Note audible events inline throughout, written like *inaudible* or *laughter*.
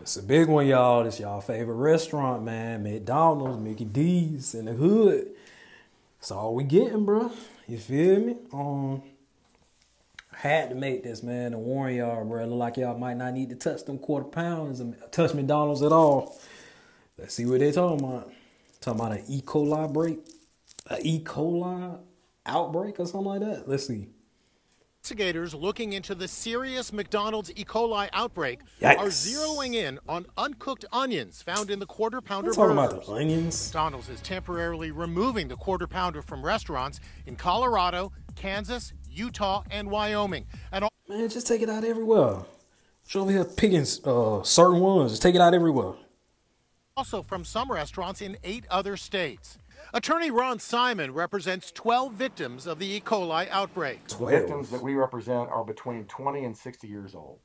It's a big one, y'all. This y'all favorite restaurant, man. McDonald's, Mickey D's in the hood. That's all we getting, bro. You feel me? Um, had to make this, man, to warn y'all, bro. Look like y'all might not need to touch them quarter pounds and touch McDonald's at all. Let's see what they talking about. Talking about an E. coli break, an E. coli outbreak or something like that. Let's see. Investigators looking into the serious McDonald's E. coli outbreak Yikes. are zeroing in on uncooked onions found in the quarter pounder We're talking about the onions. McDonald's is temporarily removing the quarter pounder from restaurants in Colorado, Kansas, Utah, and Wyoming. And all Man, just take it out everywhere. Show over here picking uh, certain ones. Just take it out everywhere. also from some restaurants in eight other states. Attorney Ron Simon represents 12 victims of the E. coli outbreak. The victims that we represent are between 20 and 60 years old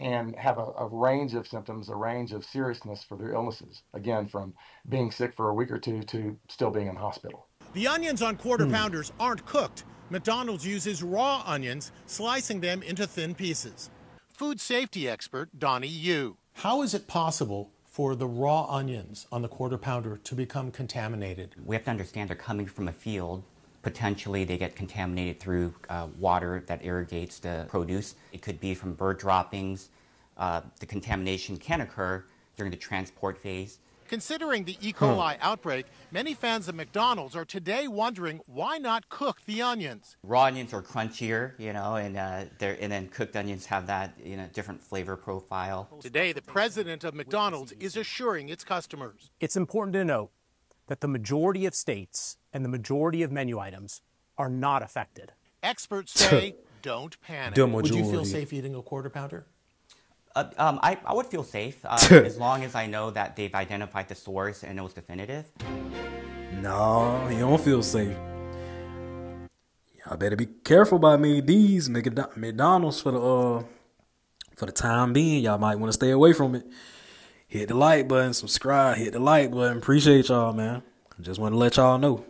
and have a, a range of symptoms, a range of seriousness for their illnesses. Again, from being sick for a week or two to still being in hospital. The onions on quarter hmm. pounders aren't cooked. McDonald's uses raw onions, slicing them into thin pieces. Food safety expert Donnie Yu. How is it possible for the raw onions on the quarter pounder to become contaminated? We have to understand they're coming from a field. Potentially, they get contaminated through uh, water that irrigates the produce. It could be from bird droppings. Uh, the contamination can occur during the transport phase. Considering the E. coli outbreak, many fans of McDonald's are today wondering why not cook the onions. Raw onions are crunchier, you know, and uh, they're, and then cooked onions have that you know different flavor profile. Today, the president of McDonald's is assuring its customers. It's important to note that the majority of states and the majority of menu items are not affected. Experts say don't panic. The Would you feel safe eating a quarter pounder? Uh, um, I, I would feel safe uh, *laughs* as long as I know that they've identified the source and it was definitive. No, you don't feel safe. Y'all better be careful about me. These McDonald's for the uh for the time being. Y'all might want to stay away from it. Hit the like button, subscribe, hit the like button. Appreciate y'all, man. Just want to let y'all know.